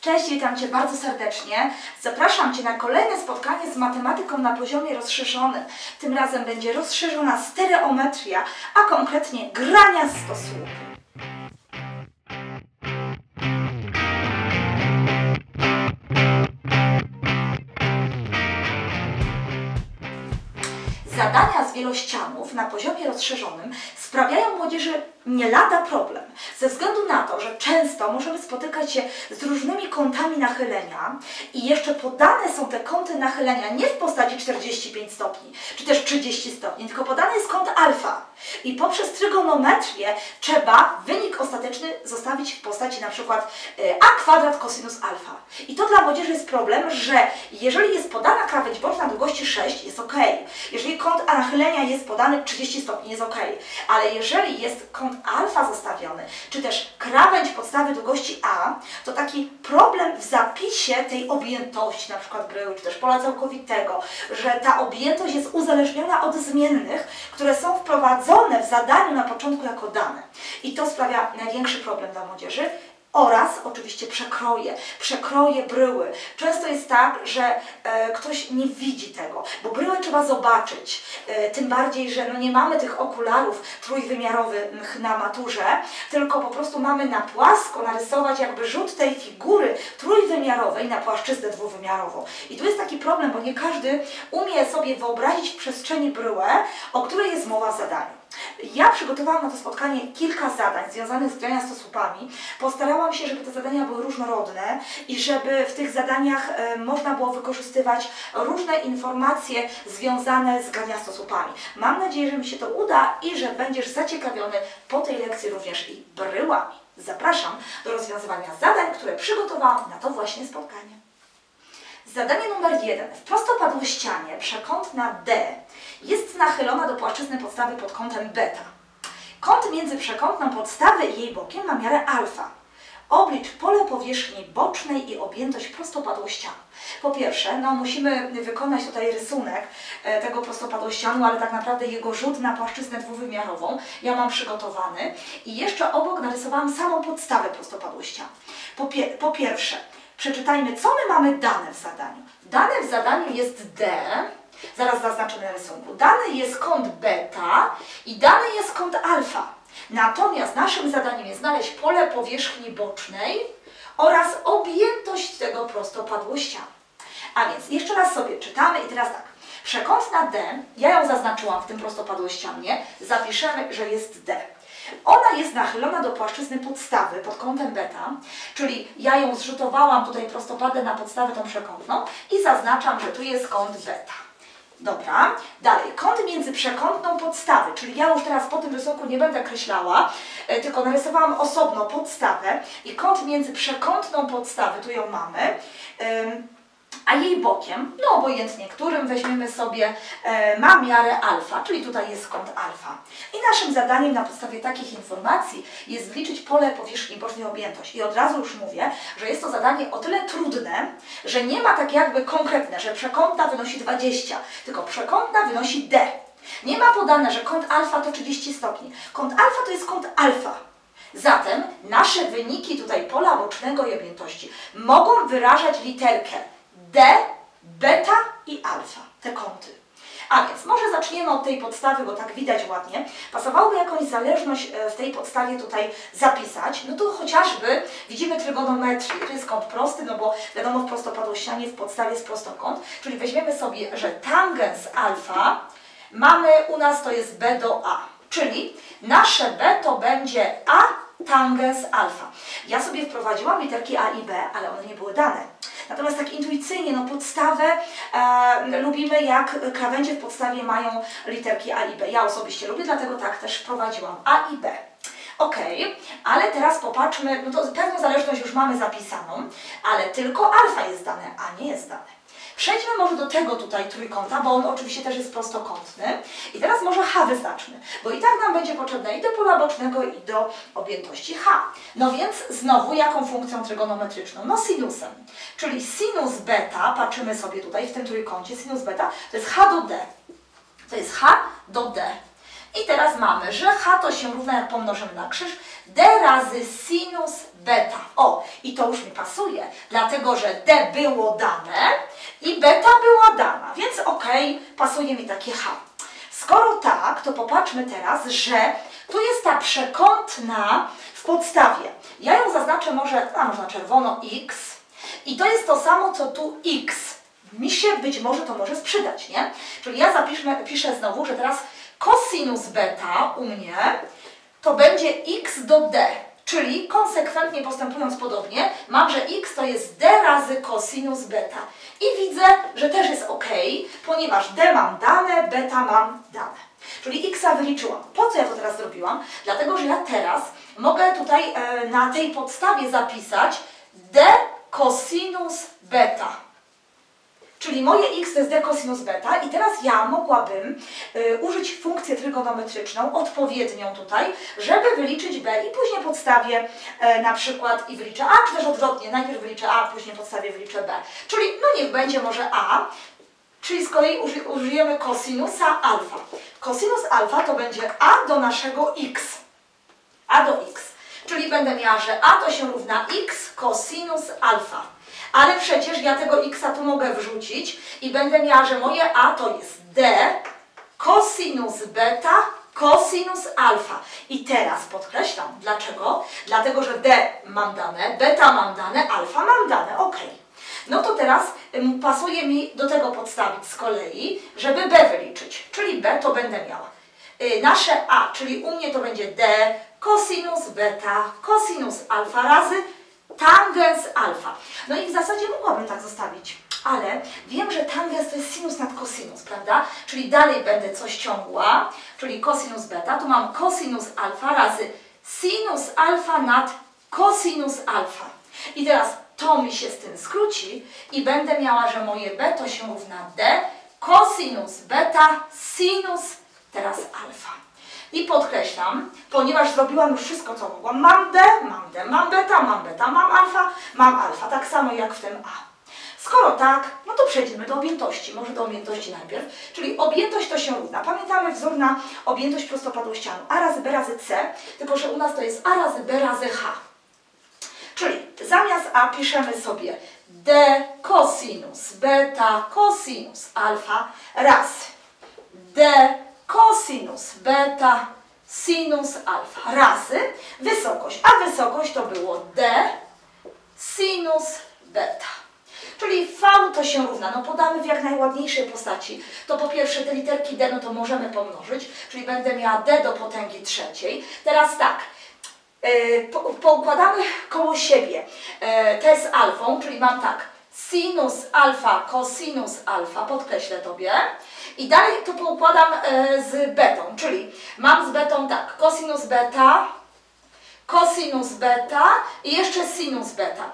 Cześć, witam Cię bardzo serdecznie. Zapraszam Cię na kolejne spotkanie z matematyką na poziomie rozszerzonym. Tym razem będzie rozszerzona stereometria, a konkretnie grania stosunku. Zadania z wielościanów na poziomie rozszerzonym sprawiają młodzieży nie lada problem, ze względu na to, że często możemy spotykać się z różnymi kątami nachylenia i jeszcze podane są te kąty nachylenia nie w postaci 45 stopni, czy też 30 stopni, tylko podany jest kąt alfa. I poprzez trygonometrię trzeba wynik ostateczny zostawić w postaci na przykład y, a kwadrat cosinus alfa. I to dla młodzieży jest problem, że jeżeli jest podana krawędź boczna długości 6, jest ok. Jeżeli kąt nachylenia jest podany 30 stopni, jest ok. Ale jeżeli jest kąt alfa zostawiony, czy też krawędź podstawy długości A, to taki problem w zapisie tej objętości, na przykład bryły, czy też pola całkowitego, że ta objętość jest uzależniona od zmiennych, które są wprowadzone w zadaniu na początku jako dane. I to sprawia największy problem dla młodzieży oraz oczywiście przekroje, przekroje bryły. Często jest tak, że e, ktoś nie widzi tego, bo bryły trzeba zobaczyć. E, tym bardziej, że no nie mamy tych okularów trójwymiarowych na maturze, tylko po prostu mamy na płasko narysować jakby rzut tej figury trójwymiarowej na płaszczyznę dwuwymiarową. I tu jest taki problem, bo nie każdy umie sobie wyobrazić w przestrzeni bryłę, o której jest mowa w zadaniu. Ja przygotowałam na to spotkanie kilka zadań związanych z grania stosłupami. Postarałam się, żeby te zadania były różnorodne i żeby w tych zadaniach e, można było wykorzystywać różne informacje związane z grania stosłupami. Mam nadzieję, że mi się to uda i że będziesz zaciekawiony po tej lekcji również i bryłami. Zapraszam do rozwiązywania zadań, które przygotowałam na to właśnie spotkanie. Zadanie numer jeden. W prostopadłościanie przekątna D jest nachylona do płaszczyzny podstawy pod kątem beta. Kąt między przekątną podstawy i jej bokiem ma miarę alfa. Oblicz pole powierzchni bocznej i objętość prostopadłościanu. Po pierwsze, no musimy wykonać tutaj rysunek e, tego prostopadłościanu, ale tak naprawdę jego rzut na płaszczyznę dwuwymiarową. Ja mam przygotowany i jeszcze obok narysowałam samą podstawę prostopadłościanu. Po, po pierwsze, przeczytajmy, co my mamy dane w zadaniu. Dane w zadaniu jest D, zaraz zaznaczę na rysunku. Dany jest kąt beta i dany jest kąt alfa. Natomiast naszym zadaniem jest znaleźć pole powierzchni bocznej oraz objętość tego prostopadłościanu. A więc jeszcze raz sobie czytamy i teraz tak. Przekątna D, ja ją zaznaczyłam w tym prostopadłościanie, zapiszemy, że jest D. Ona jest nachylona do płaszczyzny podstawy pod kątem beta, czyli ja ją zrzutowałam tutaj prostopadę na podstawę tą przekątną i zaznaczam, że tu jest kąt beta. Dobra, dalej, kąt między przekątną podstawy, czyli ja już teraz po tym rysunku nie będę kreślała, e, tylko narysowałam osobno podstawę i kąt między przekątną podstawy, tu ją mamy, a jej bokiem, no obojętnie którym weźmiemy sobie, e, ma miarę alfa, czyli tutaj jest kąt alfa. I naszym zadaniem na podstawie takich informacji jest wliczyć pole powierzchni bocznej objętość. I od razu już mówię, że jest to zadanie o tyle trudne, że nie ma tak jakby konkretne, że przekątna wynosi 20, tylko przekątna wynosi d. Nie ma podane, że kąt alfa to 30 stopni. Kąt alfa to jest kąt alfa. Zatem nasze wyniki tutaj pola bocznego i objętości mogą wyrażać literkę D, beta i alfa, te kąty. A więc może zaczniemy od tej podstawy, bo tak widać ładnie. Pasowałoby jakąś zależność e, w tej podstawie tutaj zapisać. No to chociażby widzimy trygonometrię. To jest kąt prosty, no bo wiadomo w prostopadłościanie w podstawie jest prostokąt. Czyli weźmiemy sobie, że tangens alfa mamy u nas to jest B do A. Czyli nasze B to będzie A tangens alfa. Ja sobie wprowadziłam literki A i B, ale one nie były dane. Natomiast tak intuicyjnie, no podstawę e, lubimy, jak krawędzie w podstawie mają literki A i B. Ja osobiście lubię, dlatego tak też wprowadziłam A i B. Ok, ale teraz popatrzmy, no to pewną zależność już mamy zapisaną, ale tylko alfa jest dane, a nie jest dane. Przejdźmy może do tego tutaj trójkąta, bo on oczywiście też jest prostokątny. I teraz może H wyznaczmy, bo i tak nam będzie potrzebne i do pola bocznego, i do objętości H. No więc znowu jaką funkcją trygonometryczną? No sinusem. Czyli sinus beta, patrzymy sobie tutaj w tym trójkącie, sinus beta to jest H do D. To jest H do D. I teraz mamy, że h to się równa, jak pomnożymy na krzyż, d razy sinus beta. O, i to już mi pasuje, dlatego że d było dane i beta była dana, więc ok, pasuje mi takie h. Skoro tak, to popatrzmy teraz, że tu jest ta przekątna w podstawie. Ja ją zaznaczę może, a może na czerwono x i to jest to samo, co tu x. Mi się być może to może sprzedać, nie? Czyli ja zapiszę piszę znowu, że teraz cosinus beta u mnie to będzie x do d. Czyli konsekwentnie postępując podobnie, mam, że x to jest d razy cosinus beta. I widzę, że też jest ok, ponieważ d mam dane, beta mam dane. Czyli x wyliczyłam. Po co ja to teraz zrobiłam? Dlatego, że ja teraz mogę tutaj e, na tej podstawie zapisać d cosinus beta. Czyli moje x to jest d cosinus beta i teraz ja mogłabym y, użyć funkcję trygonometryczną, odpowiednią tutaj, żeby wyliczyć b i później podstawię y, na przykład i wyliczę a, czy też odwrotnie, najpierw wyliczę a, później podstawię wyliczę b. Czyli no niech będzie może a, czyli z kolei uży, użyjemy kosinusa alfa. Kosinus alfa to będzie a do naszego x, a do x. Czyli będę miała, że a to się równa x cosinus alfa. Ale przecież ja tego x tu mogę wrzucić i będę miała, że moje a to jest d cosinus beta cosinus alfa. I teraz podkreślam, dlaczego? Dlatego, że d mam dane, beta mam dane, alfa mam dane, ok. No to teraz pasuje mi do tego podstawić z kolei, żeby b wyliczyć, czyli b to będę miała. Y, nasze a, czyli u mnie to będzie d cosinus beta cosinus alfa razy tangens alfa. No i w zasadzie mogłabym tak zostawić, ale wiem, że tangens to jest sinus nad cosinus, prawda? Czyli dalej będę coś ciągła, czyli cosinus beta, tu mam cosinus alfa razy sinus alfa nad cosinus alfa. I teraz to mi się z tym skróci i będę miała, że moje b to się równa d cosinus beta sinus teraz alfa. I podkreślam, ponieważ zrobiłam już wszystko, co mogłam. Mam D, mam D, mam beta, mam beta, mam alfa, mam alfa. Tak samo jak w tym A. Skoro tak, no to przejdziemy do objętości. Może do objętości najpierw. Czyli objętość to się równa. Pamiętamy wzór na objętość prostopadłościaną. A razy B razy C, tylko że u nas to jest A razy B razy H. Czyli zamiast A piszemy sobie D cosinus beta cosinus alfa raz D cosinus beta sinus alfa. Razy wysokość, a wysokość to było d sinus beta. Czyli V to się równa, no podamy w jak najładniejszej postaci, to po pierwsze te literki D, no to możemy pomnożyć, czyli będę miała D do potęgi trzeciej. Teraz tak, yy, po, poukładamy koło siebie yy, T z alfą, czyli mam tak, sinus alfa, cosinus alfa, podkreślę Tobie, i dalej to poukładam e, z betą, czyli mam z betą tak, cosinus beta, cosinus beta i jeszcze sinus beta.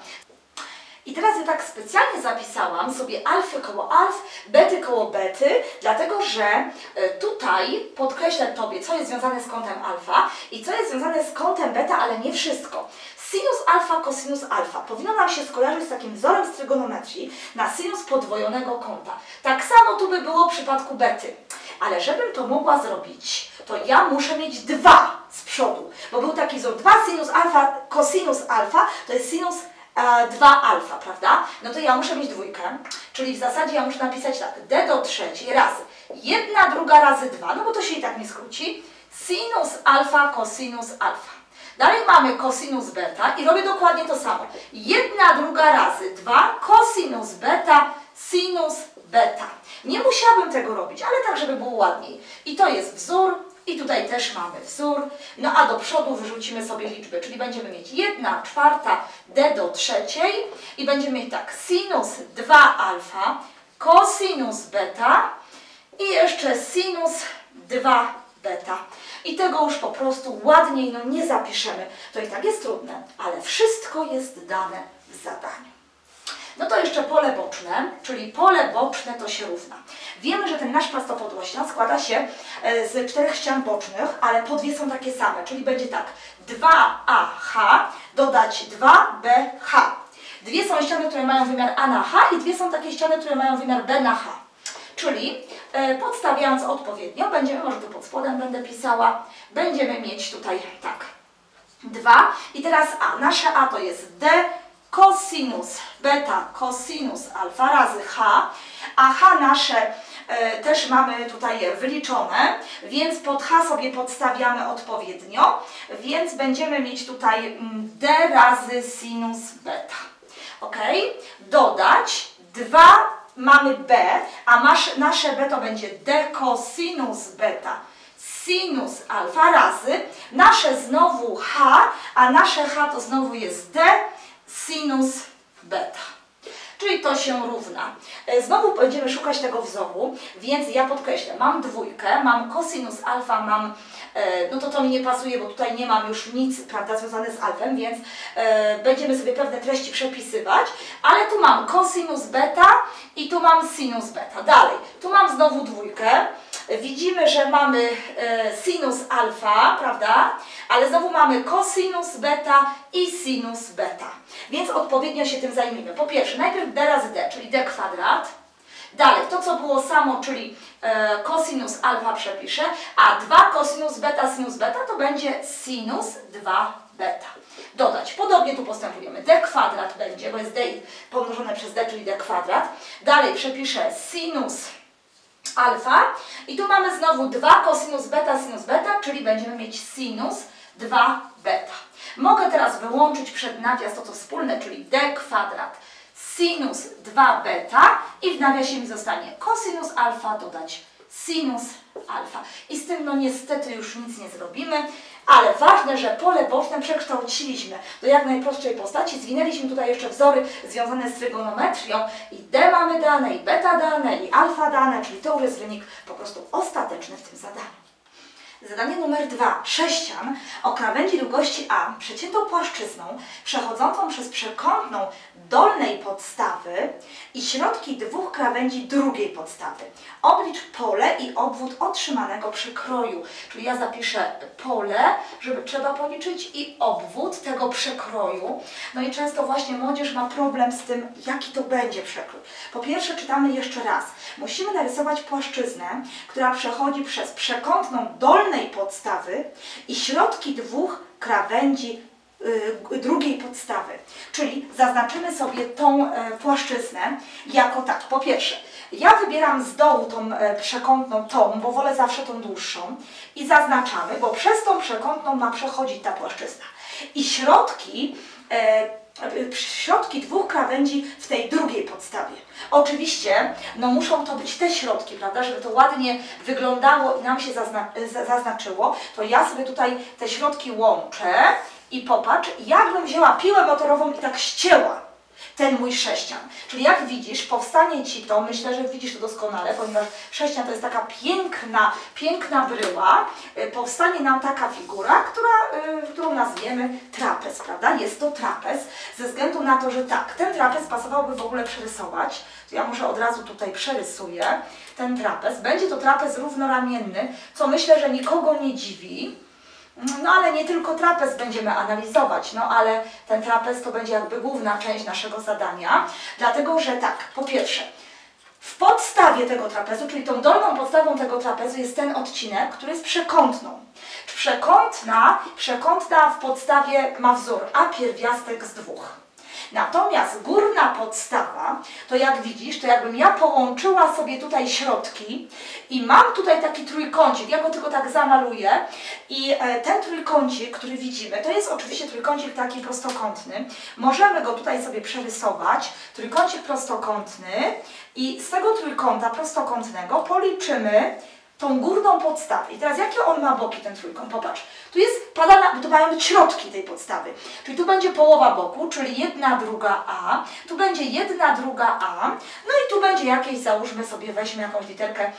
I teraz ja tak specjalnie zapisałam sobie alfy koło alf, bety koło bety, dlatego że e, tutaj podkreślę Tobie, co jest związane z kątem alfa i co jest związane z kątem beta, ale nie wszystko. Sinus alfa, cosinus alfa powinno nam się skojarzyć z takim wzorem z trygonometrii na sinus podwojonego kąta. Tak samo tu by było w przypadku bety. Ale żebym to mogła zrobić, to ja muszę mieć dwa z przodu, bo był taki wzór 2 sinus alfa, cosinus alfa, to jest sinus 2 e, alfa, prawda? No to ja muszę mieć dwójkę, czyli w zasadzie ja muszę napisać tak, d do trzeciej razy jedna druga razy dwa, no bo to się i tak nie skróci, sinus alfa, cosinus alfa. Dalej mamy cosinus beta i robię dokładnie to samo. Jedna druga razy 2 cosinus beta sinus beta. Nie musiałabym tego robić, ale tak, żeby było ładniej. I to jest wzór i tutaj też mamy wzór. No a do przodu wyrzucimy sobie liczby, czyli będziemy mieć 1 czwarta d do trzeciej i będziemy mieć tak sinus 2 alfa cosinus beta i jeszcze sinus 2 beta. I tego już po prostu ładniej no, nie zapiszemy. To i tak jest trudne, ale wszystko jest dane w zadaniu. No to jeszcze pole boczne, czyli pole boczne to się równa. Wiemy, że ten nasz prostopodłośna składa się e, z czterech ścian bocznych, ale po dwie są takie same, czyli będzie tak 2AH dodać 2BH. Dwie są ściany, które mają wymiar A na H i dwie są takie ściany, które mają wymiar B na H. Czyli podstawiając odpowiednio, będziemy, może tu pod spodem będę pisała, będziemy mieć tutaj tak, 2 i teraz A, nasze A to jest D cosinus beta cosinus alfa razy H, a H nasze e, też mamy tutaj wyliczone, więc pod H sobie podstawiamy odpowiednio, więc będziemy mieć tutaj mm, D razy sinus beta. Ok? Dodać 2 mamy B, a masz, nasze B to będzie D cosinus beta sinus alfa razy nasze znowu H, a nasze H to znowu jest D sinus beta. Czyli to się równa. E, Znowu będziemy szukać tego wzoru, więc ja podkreślę, mam dwójkę, mam cosinus alfa, mam, no to to mi nie pasuje, bo tutaj nie mam już nic, prawda, związane z alfem, więc e, będziemy sobie pewne treści przepisywać, ale tu mam cosinus beta i tu mam sinus beta. Dalej, tu mam znowu dwójkę, widzimy, że mamy e, sinus alfa, prawda? Ale znowu mamy cosinus beta i sinus beta. Więc odpowiednio się tym zajmijmy. Po pierwsze, najpierw d razy d, czyli d kwadrat. Dalej, to co było samo, czyli e, cosinus alfa przepiszę, a 2 cosinus beta sinus beta to będzie sinus 2 beta. Dodać. Podobnie tu postępujemy. d kwadrat będzie, bo jest d pomnożone przez d, czyli d kwadrat. Dalej przepiszę sinus alfa i tu mamy znowu 2 cosinus beta sinus beta, czyli będziemy mieć sinus 2 beta. Mogę teraz wyłączyć przed nawias to co wspólne, czyli d kwadrat sinus 2 beta i w nawiasie mi zostanie cosinus alfa dodać sinus alfa. I z tym no niestety już nic nie zrobimy, ale ważne, że pole boczne przekształciliśmy do jak najprostszej postaci. Zwinęliśmy tutaj jeszcze wzory związane z trygonometrią i D mamy dane, i beta dane, i alfa dane, czyli to już jest wynik po prostu ostateczny w tym zadaniu. Zadanie numer dwa. Sześcian o krawędzi długości A przeciętą płaszczyzną przechodzącą przez przekątną dolnej podstawy i środki dwóch krawędzi drugiej podstawy. Oblicz pole i obwód otrzymanego przekroju. Czyli ja zapiszę pole, żeby trzeba policzyć i obwód tego przekroju. No i często właśnie młodzież ma problem z tym, jaki to będzie przekrój. Po pierwsze czytamy jeszcze raz. Musimy narysować płaszczyznę, która przechodzi przez przekątną dolnej podstawy i środki dwóch krawędzi drugiej podstawy. Czyli zaznaczymy sobie tą e, płaszczyznę jako tak. Po pierwsze, ja wybieram z dołu tą e, przekątną, tą, bo wolę zawsze tą dłuższą i zaznaczamy, bo przez tą przekątną ma przechodzić ta płaszczyzna. I środki e, środki dwóch krawędzi w tej drugiej podstawie. Oczywiście, no muszą to być te środki, prawda, żeby to ładnie wyglądało i nam się zazna zaznaczyło, to ja sobie tutaj te środki łączę i popatrz, jakbym wzięła piłę motorową i tak ścięła ten mój sześcian. Czyli jak widzisz, powstanie Ci to, myślę, że widzisz to doskonale, ponieważ sześcian to jest taka piękna, piękna bryła, y, powstanie nam taka figura, która, y, którą nazwiemy trapez, prawda? Jest to trapez, ze względu na to, że tak, ten trapez pasowałoby w ogóle przerysować, ja może od razu tutaj przerysuję ten trapez. Będzie to trapez równoramienny, co myślę, że nikogo nie dziwi, no ale nie tylko trapez będziemy analizować, no ale ten trapez to będzie jakby główna część naszego zadania, dlatego że tak, po pierwsze, w podstawie tego trapezu, czyli tą dolną podstawą tego trapezu jest ten odcinek, który jest przekątną. Przekątna, przekątna w podstawie ma wzór a pierwiastek z dwóch. Natomiast górna podstawa, to jak widzisz, to jakbym ja połączyła sobie tutaj środki i mam tutaj taki trójkącik, ja go tylko tak zamaluję i e, ten trójkącik, który widzimy, to jest oczywiście trójkącik taki prostokątny. Możemy go tutaj sobie przerysować, trójkącik prostokątny i z tego trójkąta prostokątnego policzymy tą górną podstawę. I teraz jakie on ma boki, ten trójkąt? Popatrz. Tu jest padana, bo tu mają być środki tej podstawy. Czyli tu będzie połowa boku, czyli jedna, druga A. Tu będzie jedna, druga A. No i tu będzie jakieś, załóżmy sobie, weźmy jakąś literkę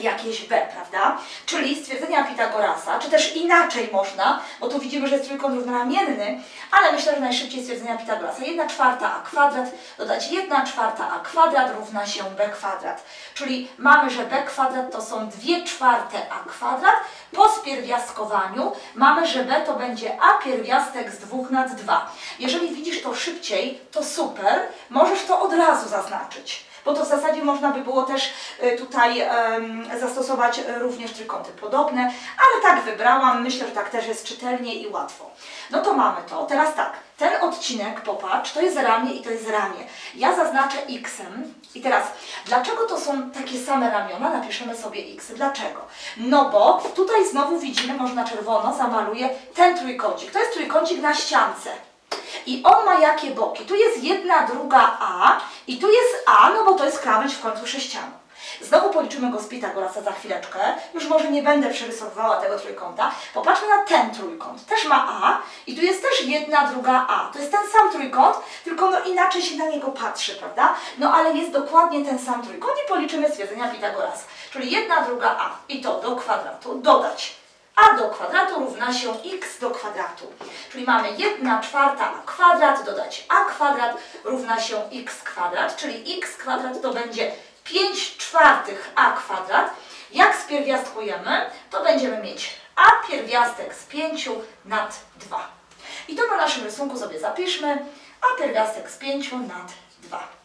jakieś B, prawda? Czyli stwierdzenia Pitagorasa, czy też inaczej można, bo tu widzimy, że jest trójkąt równoramienny, ale myślę, że najszybciej stwierdzenia Pitagorasa. 1 czwarta a kwadrat dodać 1 czwarta a kwadrat równa się b kwadrat. Czyli mamy, że b kwadrat to są 2 czwarte a kwadrat. Po spierwiastkowaniu mamy, że b to będzie a pierwiastek z 2 nad 2. Jeżeli widzisz to szybciej, to super, możesz to od razu zaznaczyć bo to w zasadzie można by było też y, tutaj zastosować y, również trójkąty podobne, ale tak wybrałam, myślę, że tak też jest czytelnie i łatwo. No to mamy to. Teraz tak, ten odcinek, popatrz, to jest ramię i to jest ramię. Ja zaznaczę x-em i teraz, dlaczego to są takie same ramiona? Napiszemy sobie x. Dlaczego? No bo tutaj znowu widzimy, może na czerwono zamaluję ten trójkącik. To jest trójkącik na ściance. I on ma jakie boki? Tu jest jedna, druga A i tu jest A, no bo to jest krawędź w końcu sześcianu. Znowu policzymy go z Pitagorasa za chwileczkę. Już może nie będę przerysowywała tego trójkąta. Popatrzmy na ten trójkąt. Też ma A i tu jest też jedna, druga A. To jest ten sam trójkąt, tylko no inaczej się na niego patrzy, prawda? No ale jest dokładnie ten sam trójkąt i policzymy stwierdzenia Pitagorasa. Czyli jedna, druga A i to do kwadratu dodać a do kwadratu równa się x do kwadratu. Czyli mamy 1 czwarta a kwadrat dodać a kwadrat równa się x kwadrat, czyli x kwadrat to będzie 5 czwartych a kwadrat. Jak spierwiastkujemy, to będziemy mieć a pierwiastek z 5 nad 2. I to na naszym rysunku sobie zapiszmy, a pierwiastek z 5 nad 2.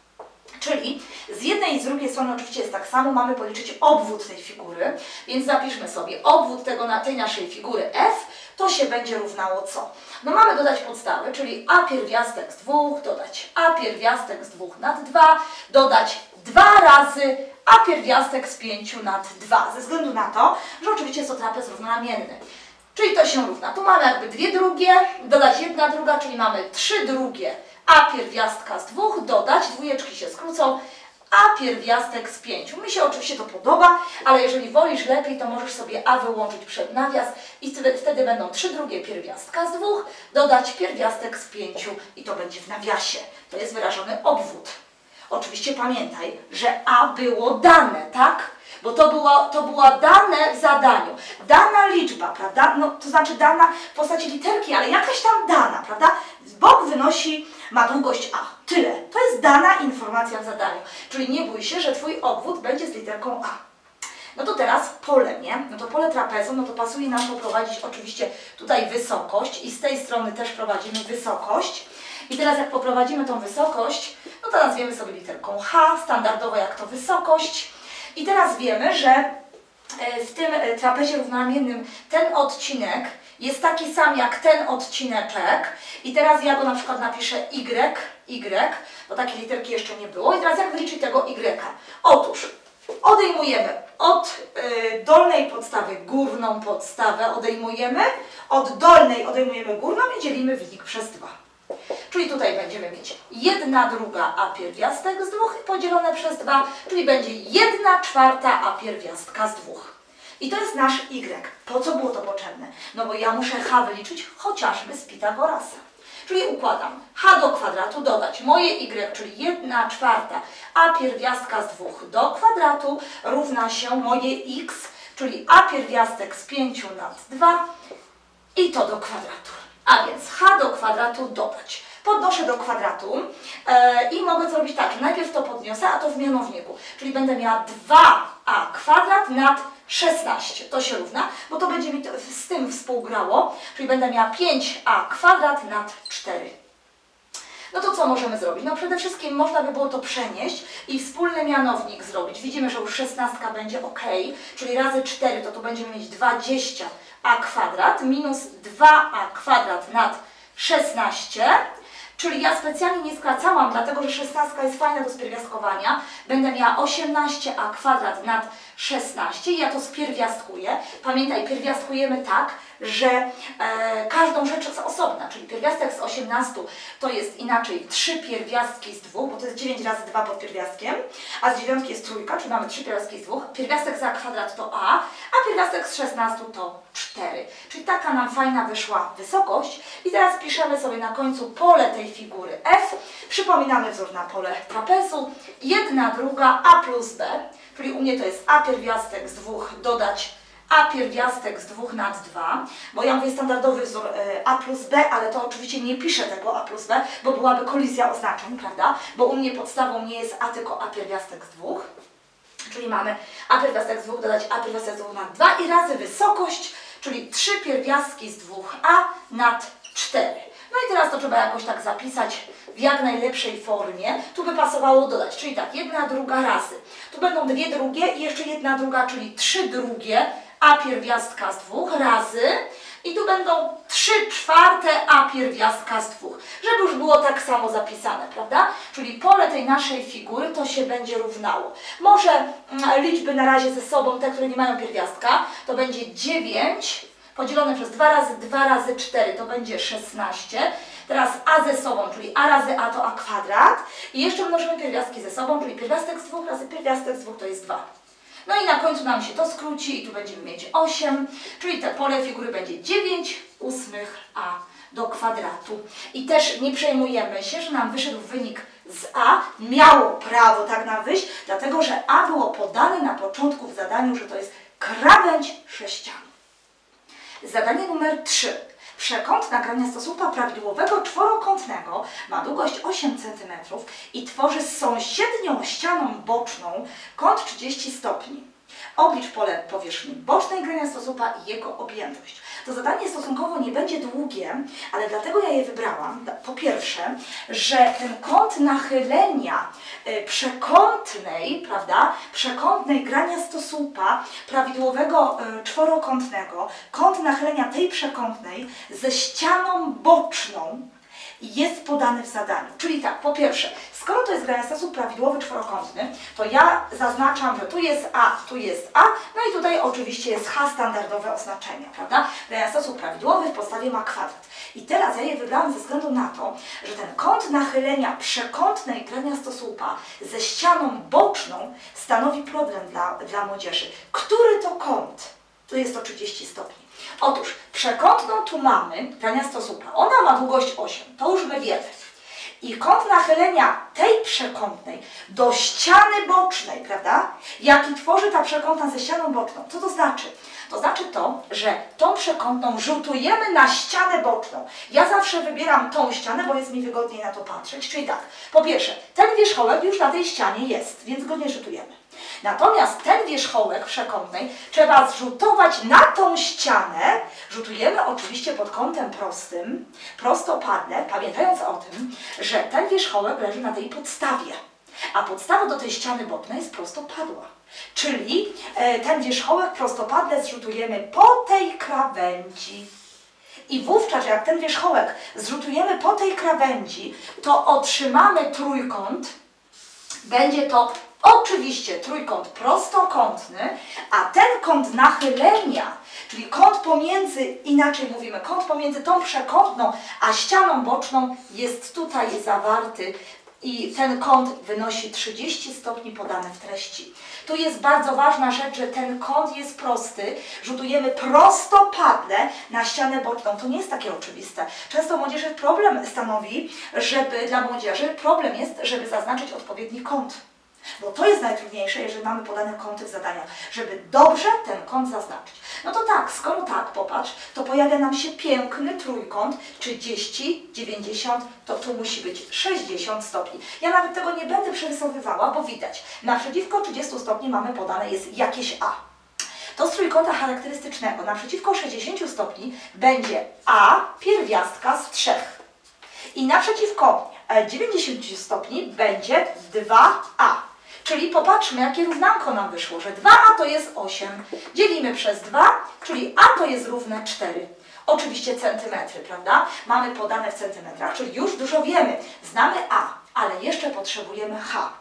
Czyli z jednej i z drugiej strony oczywiście jest tak samo, mamy policzyć obwód tej figury, więc zapiszmy sobie obwód tego, tej naszej figury f, to się będzie równało co? No mamy dodać podstawy, czyli a pierwiastek z 2, dodać a pierwiastek z 2 nad 2, dodać 2 razy a pierwiastek z 5 nad 2, ze względu na to, że oczywiście jest to trapez równoramienny. Czyli to się równa. Tu mamy jakby dwie drugie, dodać jedna druga, czyli mamy trzy drugie a pierwiastka z dwóch, dodać, dwójeczki się skrócą, a pierwiastek z pięciu. Mi się oczywiście to podoba, ale jeżeli wolisz lepiej, to możesz sobie a wyłączyć przed nawias i wtedy, będą trzy drugie pierwiastka z dwóch, dodać pierwiastek z pięciu i to będzie w nawiasie. To jest wyrażony obwód. Oczywiście pamiętaj, że a było dane, tak? Bo to było, to była dane w zadaniu. Dana liczba, prawda? No, to znaczy dana w postaci literki, ale jakaś tam dana, prawda? Bok wynosi, ma długość A. Tyle. To jest dana informacja w zadaniu. Czyli nie bój się, że Twój obwód będzie z literką A. No to teraz pole, nie? No to pole trapezu, no to pasuje nam poprowadzić oczywiście tutaj wysokość i z tej strony też prowadzimy wysokość. I teraz jak poprowadzimy tą wysokość, no to nazwiemy sobie literką H, standardowo jak to wysokość. I teraz wiemy, że e, w tym e, trapezie równomiennym ten odcinek jest taki sam jak ten odcineczek i teraz ja go na przykład napiszę Y, Y, bo takiej literki jeszcze nie było i teraz jak wyliczyć tego Y? Otóż odejmujemy od y, dolnej podstawy górną podstawę, odejmujemy, od dolnej odejmujemy górną i dzielimy wynik przez 2. Czyli tutaj będziemy mieć 1 druga a pierwiastek z 2 podzielone przez 2, czyli będzie 1 czwarta a pierwiastka z 2. I to jest nasz y. Po co było to potrzebne? No bo ja muszę h wyliczyć chociażby z Pitagorasa. Czyli układam h do kwadratu dodać moje y, czyli 1 czwarta a pierwiastka z 2 do kwadratu równa się moje x, czyli a pierwiastek z 5 nad 2 i to do kwadratu. A więc h do kwadratu dodać. Podnoszę do kwadratu e, i mogę zrobić tak, że najpierw to podniosę, a to w mianowniku. Czyli będę miała 2a kwadrat nad 16. To się równa, bo to będzie mi z tym współgrało. Czyli będę miała 5a kwadrat nad 4. No to co możemy zrobić? No przede wszystkim można by było to przenieść i wspólny mianownik zrobić. Widzimy, że już 16 będzie ok, czyli razy 4 to tu będziemy mieć 20 a kwadrat minus 2a kwadrat nad 16, czyli ja specjalnie nie skracałam, dlatego że 16 jest fajna do spierwiastkowania. Będę miała 18a kwadrat nad 16 i ja to spierwiastkuję. Pamiętaj, pierwiastkujemy tak, że e, każdą rzecz jest osobna, czyli pierwiastek z 18 to jest inaczej 3 pierwiastki z 2, bo to jest 9 razy 2 pod pierwiastkiem, a z dziewiątki jest trójka, czyli mamy 3 pierwiastki z 2. Pierwiastek za kwadrat to a, a pierwiastek z 16 to 4. Czyli taka nam fajna wyszła wysokość. I teraz piszemy sobie na końcu pole tej figury f. Przypominamy wzór na pole trapezu. Jedna, druga, a plus b, czyli u mnie to jest a pierwiastek z 2 dodać a pierwiastek z 2 nad 2, bo ja mówię standardowy wzór e, a plus b, ale to oczywiście nie piszę tego a plus b, bo byłaby kolizja oznaczeń, prawda? Bo u mnie podstawą nie jest a, tylko a pierwiastek z 2. Czyli mamy a pierwiastek z 2 dodać a pierwiastek z 2 nad 2 i razy wysokość, czyli 3 pierwiastki z 2a nad 4. No i teraz to trzeba jakoś tak zapisać w jak najlepszej formie. Tu by pasowało dodać, czyli tak, jedna druga razy. Tu będą dwie drugie i jeszcze jedna druga, czyli trzy drugie, a pierwiastka z dwóch razy. I tu będą trzy czwarte a pierwiastka z dwóch, żeby już było tak samo zapisane, prawda? Czyli pole tej naszej figury to się będzie równało. Może mm, liczby na razie ze sobą, te, które nie mają pierwiastka, to będzie 9 podzielone przez 2 razy 2 razy 4 to będzie 16. Teraz a ze sobą, czyli a razy a to a kwadrat. I jeszcze mnożymy pierwiastki ze sobą, czyli pierwiastek z 2 razy pierwiastek z 2 to jest 2. No i na końcu nam się to skróci i tu będziemy mieć 8, czyli te pole figury będzie 9 ósmych a do kwadratu. I też nie przejmujemy się, że nam wyszedł wynik z a. Miało prawo tak na wyjść, dlatego że a było podane na początku w zadaniu, że to jest krawędź sześcianu. Zadanie numer 3. Przekąt nagrania stosunku prawidłowego czworokątnego ma długość 8 cm i tworzy z sąsiednią ścianą boczną kąt 30 stopni. Oblicz pole powierzchni bocznej grania stosunka i jego objętość. To zadanie stosunkowo nie będzie długie, ale dlatego ja je wybrałam. Po pierwsze, że ten kąt nachylenia y, przekątnej, prawda, przekątnej grania stosupa prawidłowego y, czworokątnego, kąt nachylenia tej przekątnej ze ścianą boczną jest podany w zadaniu. Czyli tak, po pierwsze, skoro to jest grania stosup prawidłowy czworokątny, to ja zaznaczam, że tu jest A, tu jest A, no i tutaj oczywiście jest H standardowe oznaczenie, prawda? Grania stosup prawidłowy w podstawie ma kwadrat. I teraz ja je wybrałam ze względu na to, że ten kąt nachylenia przekątnej grania stosupa ze ścianą boczną stanowi problem dla, dla młodzieży. Który to kąt? Tu jest to 30 stopni. Otóż przekątną tu mamy grania stosupa. Ona ma długość 8, to już my wiemy. I kąt nachylenia tej przekątnej do ściany bocznej, prawda? Jaki tworzy ta przekątna ze ścianą boczną. Co to znaczy? To znaczy to, że tą przekątną rzutujemy na ścianę boczną. Ja zawsze wybieram tą ścianę, bo jest mi wygodniej na to patrzeć. Czyli tak, po pierwsze, ten wierzchołek już na tej ścianie jest, więc go nie rzutujemy. Natomiast ten wierzchołek przekątnej trzeba zrzutować na tą ścianę. Rzutujemy oczywiście pod kątem prostym, prostopadle, pamiętając o tym, że ten wierzchołek leży na tej podstawie. A podstawa do tej ściany bocznej jest prostopadła. Czyli e, ten wierzchołek prostopadle zrzutujemy po tej krawędzi. I wówczas, jak ten wierzchołek zrzutujemy po tej krawędzi, to otrzymamy trójkąt. Będzie to Oczywiście trójkąt prostokątny, a ten kąt nachylenia, czyli kąt pomiędzy, inaczej mówimy, kąt pomiędzy tą przekątną a ścianą boczną jest tutaj zawarty i ten kąt wynosi 30 stopni podane w treści. Tu jest bardzo ważna rzecz, że ten kąt jest prosty, rzutujemy prostopadle na ścianę boczną. To nie jest takie oczywiste. Często młodzieży problem stanowi, żeby dla młodzieży problem jest, żeby zaznaczyć odpowiedni kąt. Bo to jest najtrudniejsze, jeżeli mamy podane kąty w zadaniach, żeby dobrze ten kąt zaznaczyć. No to tak, skoro tak, popatrz, to pojawia nam się piękny trójkąt 30, 90, to tu musi być 60 stopni. Ja nawet tego nie będę przerysowywała, bo widać, naprzeciwko 30 stopni mamy podane jest jakieś A. To z trójkąta charakterystycznego naprzeciwko 60 stopni będzie A pierwiastka z 3. I naprzeciwko 90 e, stopni będzie 2A. Czyli popatrzmy, jakie równanko nam wyszło, że 2a to jest 8. Dzielimy przez 2, czyli a to jest równe 4. Oczywiście centymetry, prawda? Mamy podane w centymetrach, czyli już dużo wiemy. Znamy a, ale jeszcze potrzebujemy h.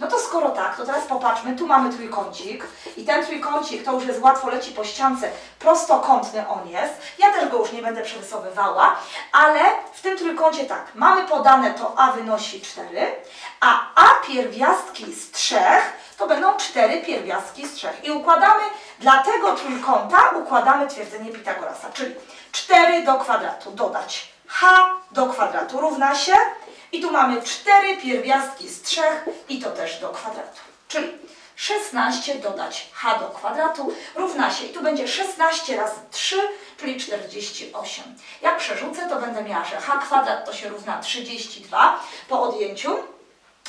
No to skoro tak, to teraz popatrzmy, tu mamy trójkącik i ten trójkącik to już jest łatwo leci po ściance, prostokątny on jest. Ja też go już nie będę przerysowywała, ale w tym trójkącie tak, mamy podane to A wynosi 4, a A pierwiastki z 3 to będą 4 pierwiastki z 3. I układamy, dla tego trójkąta układamy twierdzenie Pitagorasa, czyli 4 do kwadratu dodać H do kwadratu równa się i tu mamy 4 pierwiastki z 3 i to też do kwadratu. Czyli 16 dodać h do kwadratu równa się, i tu będzie 16 razy 3, czyli 48. Jak przerzucę, to będę miała, że h kwadrat to się równa 32 po odjęciu.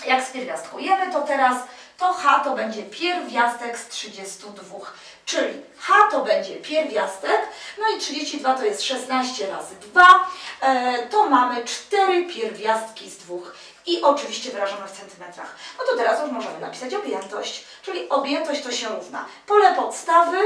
Jak spierwiastkujemy, to teraz to h to będzie pierwiastek z 32. Czyli h to będzie pierwiastek, no i 32 to jest 16 razy 2, e, to mamy 4 pierwiastki z 2 i oczywiście wyrażone w centymetrach. No to teraz już możemy napisać objętość, czyli objętość to się równa pole podstawy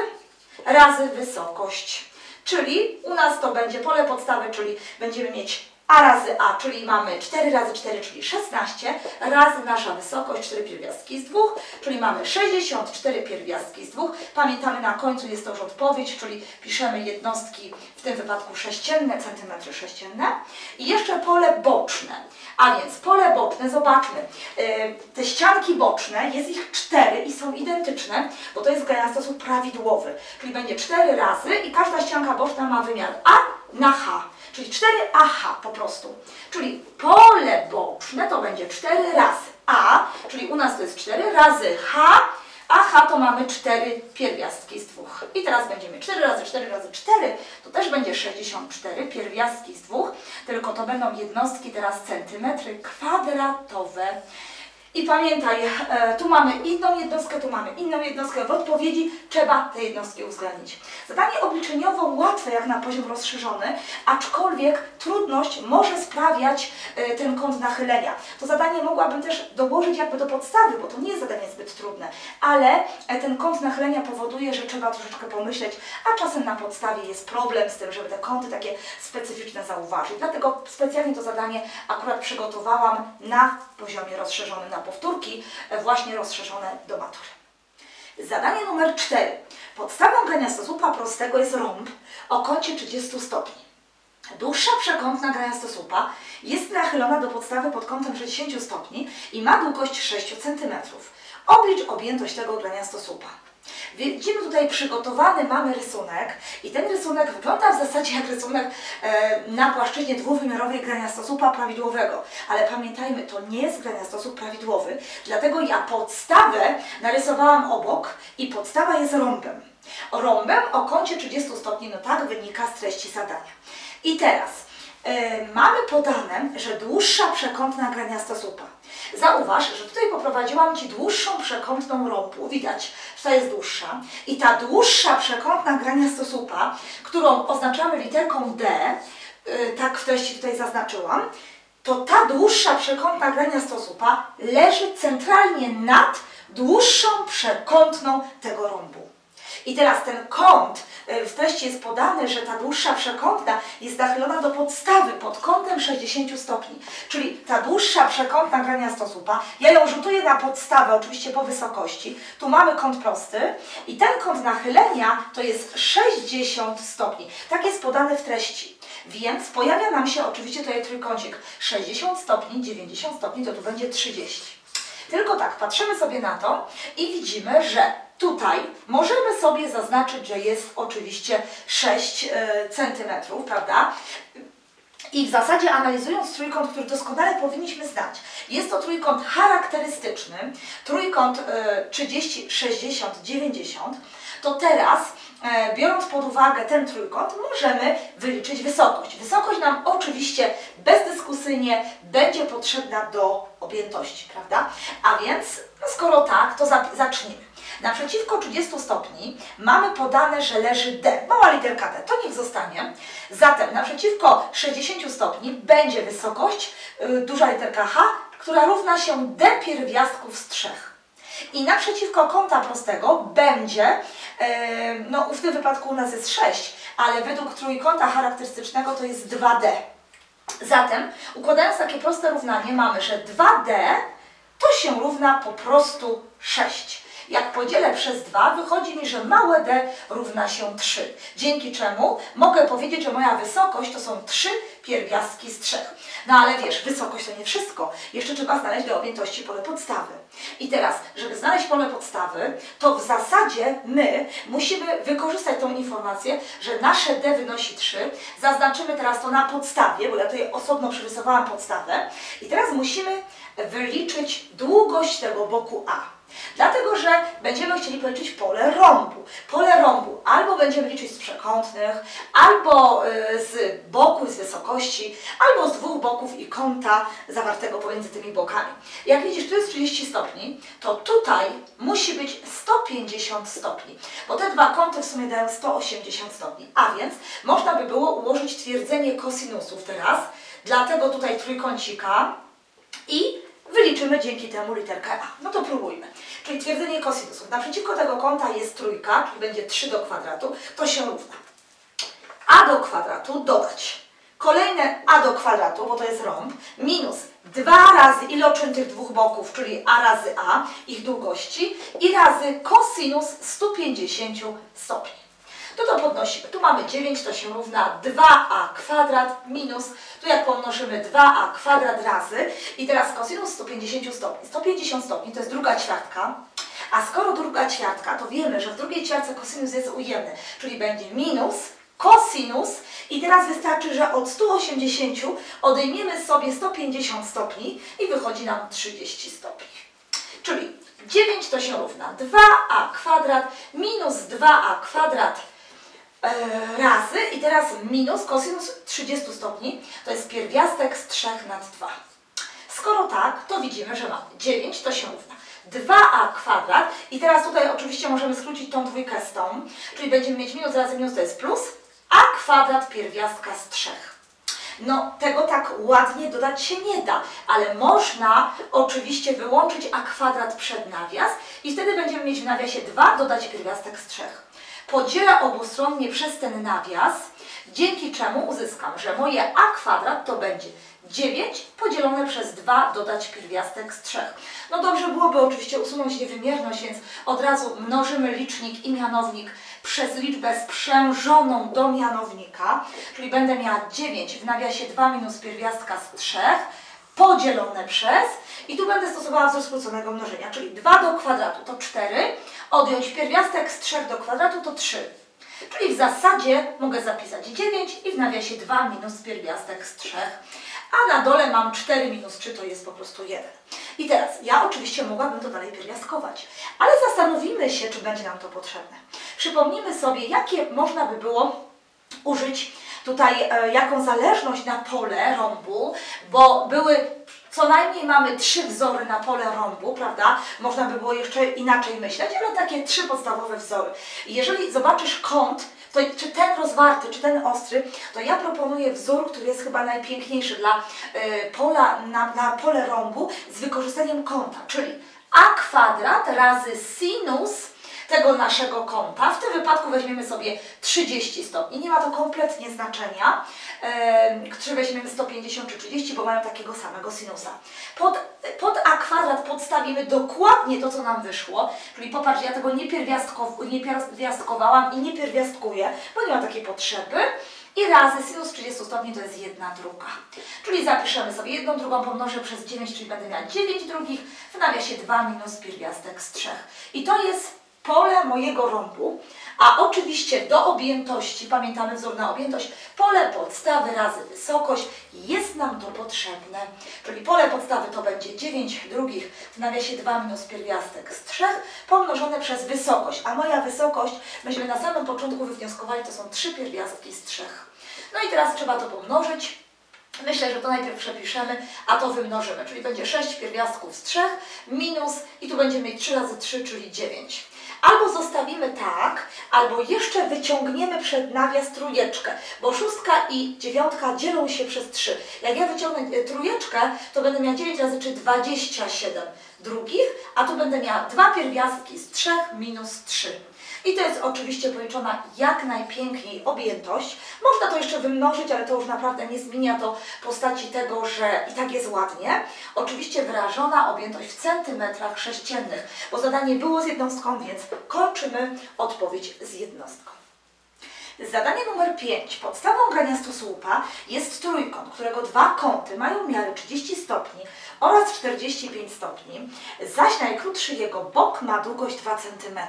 razy wysokość. Czyli u nas to będzie pole podstawy, czyli będziemy mieć a razy a, czyli mamy 4 razy 4, czyli 16, razy nasza wysokość, 4 pierwiastki z 2, czyli mamy 64 pierwiastki z 2. Pamiętamy, na końcu jest to już odpowiedź, czyli piszemy jednostki, w tym wypadku sześcienne, centymetry sześcienne. I jeszcze pole boczne. A więc pole boczne, zobaczmy, yy, te ścianki boczne, jest ich 4 i są identyczne, bo to jest grania sposób prawidłowy. Czyli będzie 4 razy i każda ścianka boczna ma wymiar a na h czyli 4AH po prostu. Czyli pole boczne to będzie 4 razy A, czyli u nas to jest 4 razy H, a H to mamy 4 pierwiastki z 2. I teraz będziemy 4 razy 4 razy 4, to też będzie 64 pierwiastki z 2, tylko to będą jednostki teraz centymetry kwadratowe. I pamiętaj, e, tu mamy inną jednostkę, tu mamy inną jednostkę. W odpowiedzi trzeba te jednostki uwzględnić. Zadanie obliczeniowo łatwe jak na poziom rozszerzony, aczkolwiek trudność może sprawiać e, ten kąt nachylenia. To zadanie mogłabym też dołożyć jakby do podstawy, bo to nie jest zadanie zbyt trudne, ale e, ten kąt nachylenia powoduje, że trzeba troszeczkę pomyśleć, a czasem na podstawie jest problem z tym, żeby te kąty takie specyficzne zauważyć. Dlatego specjalnie to zadanie akurat przygotowałam na poziomie rozszerzonym, na powtórki e, właśnie rozszerzone do matury. Zadanie numer 4. Podstawą grania stosłupa prostego jest rąb o kącie 30 stopni. Dłuższa przekątna grania stosłupa jest nachylona do podstawy pod kątem 60 stopni i ma długość 6 cm. Oblicz objętość tego grania stosłupa. Widzimy tutaj przygotowany, mamy rysunek i ten rysunek wygląda w zasadzie jak rysunek e, na płaszczyźnie dwuwymiarowej grania stosupa prawidłowego. Ale pamiętajmy, to nie jest grania stosup prawidłowy, dlatego ja podstawę narysowałam obok i podstawa jest rąbem. Rąbem o kącie 30 stopni, no tak wynika z treści zadania. I teraz e, mamy podane, że dłuższa przekątna grania stosupa. Zauważ, że tutaj poprowadziłam Ci dłuższą przekątną rąbu, widać, że ta jest dłuższa. I ta dłuższa przekątna grania stosupa, którą oznaczamy literką D, yy, tak w treści tutaj zaznaczyłam, to ta dłuższa przekątna grania stosupa leży centralnie nad dłuższą przekątną tego rąbu. I teraz ten kąt, e, w treści jest podane, że ta dłuższa przekątna jest nachylona do podstawy pod kątem 60 stopni. Czyli ta dłuższa przekątna grania stosupa, ja ją rzutuję na podstawę, oczywiście po wysokości. Tu mamy kąt prosty i ten kąt nachylenia to jest 60 stopni. Tak jest podane w treści. Więc pojawia nam się oczywiście tutaj trójkącik 60 stopni, 90 stopni, to tu będzie 30. Tylko tak, patrzymy sobie na to i widzimy, że Tutaj możemy sobie zaznaczyć, że jest oczywiście 6 e, cm, prawda? I w zasadzie analizując trójkąt, który doskonale powinniśmy znać, jest to trójkąt charakterystyczny, trójkąt 30, 60, 90, to teraz biorąc pod uwagę ten trójkąt, możemy wyliczyć wysokość. Wysokość nam oczywiście bezdyskusyjnie będzie potrzebna do objętości, prawda? A więc, no skoro tak, to zacznijmy. Naprzeciwko 30 stopni mamy podane, że leży D, mała literka D, to niech zostanie. Zatem naprzeciwko 60 stopni będzie wysokość, yy, duża literka H, która równa się D pierwiastków z 3. I naprzeciwko kąta prostego będzie, yy, no w tym wypadku u nas jest 6, ale według trójkąta charakterystycznego to jest 2D. Zatem układając takie proste równanie mamy, że 2D to się równa po prostu 6. Jak podzielę przez 2, wychodzi mi, że małe d równa się 3. Dzięki czemu mogę powiedzieć, że moja wysokość to są 3 pierwiastki z 3. No ale wiesz, wysokość to nie wszystko. Jeszcze trzeba znaleźć do objętości pole podstawy. I teraz, żeby znaleźć pole podstawy, to w zasadzie my musimy wykorzystać tą informację, że nasze d wynosi 3. Zaznaczymy teraz to na podstawie, bo ja tutaj osobno przerysowałam podstawę. I teraz musimy wyliczyć długość tego boku A. Dlatego, że będziemy chcieli policzyć pole rąbu. Pole rąbu albo będziemy liczyć z przekątnych, albo y, z boku, z wysokości, albo z dwóch boków i kąta zawartego pomiędzy tymi bokami. Jak widzisz, tu jest 30 stopni, to tutaj musi być 150 stopni, bo te dwa kąty w sumie dają 180 stopni. A więc można by było ułożyć twierdzenie kosinusów teraz, dlatego tutaj trójkącika i wyliczymy dzięki temu literkę A. No to próbujmy. Czyli twierdzenie kosinusów. Naprzeciwko tego kąta jest trójka, czyli będzie 3 do kwadratu, to się równa. A do kwadratu dodać. Kolejne A do kwadratu, bo to jest rąb, minus 2 razy iloczyn tych dwóch boków, czyli A razy A, ich długości, i razy kosinus 150 stopni. To to podnosimy. Tu mamy 9, to się równa 2a kwadrat minus, tu jak pomnożymy 2a kwadrat razy i teraz kosinus 150 stopni. 150 stopni to jest druga ćwiartka, a skoro druga ćwiartka, to wiemy, że w drugiej ćwiartce kosinus jest ujemny, czyli będzie minus kosinus i teraz wystarczy, że od 180 odejmiemy sobie 150 stopni i wychodzi nam 30 stopni. Czyli 9 to się równa 2a kwadrat minus 2a kwadrat razy i teraz minus kosinus 30 stopni to jest pierwiastek z 3 nad 2. Skoro tak, to widzimy, że mamy 9 to się równa 2a kwadrat i teraz tutaj oczywiście możemy skrócić tą dwójkę z tą, czyli będziemy mieć minus razy minus to jest plus, a kwadrat pierwiastka z 3. No, tego tak ładnie dodać się nie da, ale można oczywiście wyłączyć a kwadrat przed nawias i wtedy będziemy mieć w nawiasie 2 dodać pierwiastek z 3. Podzielę obustronnie przez ten nawias, dzięki czemu uzyskam, że moje a kwadrat to będzie 9 podzielone przez 2 dodać pierwiastek z 3. No dobrze byłoby oczywiście usunąć niewymierność, więc od razu mnożymy licznik i mianownik przez liczbę sprzężoną do mianownika, czyli będę miała 9 w nawiasie 2 minus pierwiastka z 3 podzielone przez i tu będę stosowała wzór skróconego mnożenia, czyli 2 do kwadratu to 4, odjąć pierwiastek z 3 do kwadratu to 3. Czyli w zasadzie mogę zapisać 9 i w nawiasie 2 minus pierwiastek z 3 a na dole mam 4 minus 3, to jest po prostu 1. I teraz, ja oczywiście mogłabym to dalej pierwiastkować, ale zastanowimy się, czy będzie nam to potrzebne. Przypomnijmy sobie, jakie można by było użyć tutaj, e, jaką zależność na pole rąbu, bo były co najmniej mamy trzy wzory na pole rąbu, prawda? Można by było jeszcze inaczej myśleć, ale takie trzy podstawowe wzory. jeżeli zobaczysz kąt, to czy ten rozwarty, czy ten ostry, to ja proponuję wzór, który jest chyba najpiękniejszy dla y, pola, na, na pole rąbu z wykorzystaniem kąta, czyli a kwadrat razy sinus tego naszego kąta. W tym wypadku weźmiemy sobie 30 stopni. Nie ma to kompletnie znaczenia, czy weźmiemy 150 czy 30, bo mają takiego samego sinusa. Pod, pod a kwadrat podstawimy dokładnie to, co nam wyszło, czyli popatrz, ja tego nie, pierwiastkow, nie pierwiastkowałam i nie pierwiastkuję, bo nie ma takiej potrzeby. I razy sinus 30 stopni to jest jedna druga. Czyli zapiszemy sobie jedną drugą, pomnożę przez 9, czyli będę miała 9 drugich, w nawiasie 2 minus pierwiastek z 3. I to jest pole mojego rąbu, a oczywiście do objętości, pamiętamy wzór na objętość, pole podstawy razy wysokość, jest nam to potrzebne. Czyli pole podstawy to będzie 9 drugich w nawiasie 2 minus pierwiastek z 3 pomnożone przez wysokość, a moja wysokość, myśmy na samym początku wywnioskowali, to są 3 pierwiastki z 3. No i teraz trzeba to pomnożyć. Myślę, że to najpierw przepiszemy, a to wymnożymy, czyli będzie 6 pierwiastków z 3 minus i tu będziemy mieć 3 razy 3, czyli 9. Albo zostawimy tak, albo jeszcze wyciągniemy przed nawias trójeczkę, bo szóstka i dziewiątka dzielą się przez 3. Jak ja wyciągnę e, trójeczkę, to będę miała 9 razy 3, 27 drugich, a tu będę miała dwa pierwiastki z 3 minus 3. I to jest oczywiście policzona jak najpiękniej objętość. Można to jeszcze wymnożyć, ale to już naprawdę nie zmienia to postaci tego, że i tak jest ładnie. Oczywiście wyrażona objętość w centymetrach sześciennych, bo zadanie było z jednostką, więc kończymy odpowiedź z jednostką. Zadanie numer 5. Podstawą grania stosłupa jest trójkąt, którego dwa kąty mają miarę 30 stopni oraz 45 stopni, zaś najkrótszy jego bok ma długość 2 cm.